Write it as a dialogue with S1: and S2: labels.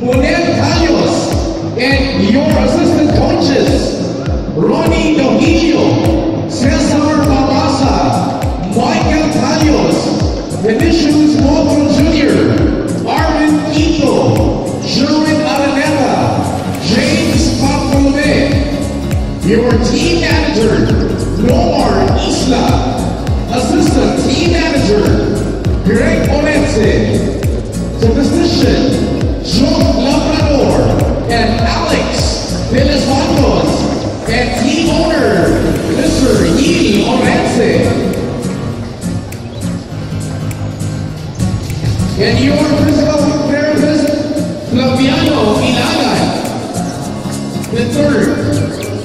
S1: Monel Caños, and your assistant coaches, Ronnie Dojillo, Cesar Babasa, Michael Caños, Vinicius Moto Jr., Arvin Ito, Sherwin Araneta, James Bartolome, your team manager, Nomar Isla, assistant team manager, Greg Orense, statistician, John Labrador, and Alex de los and team owner, Mr. Yidi Orense. And your physical therapist, Flaviano Ilaga, the third.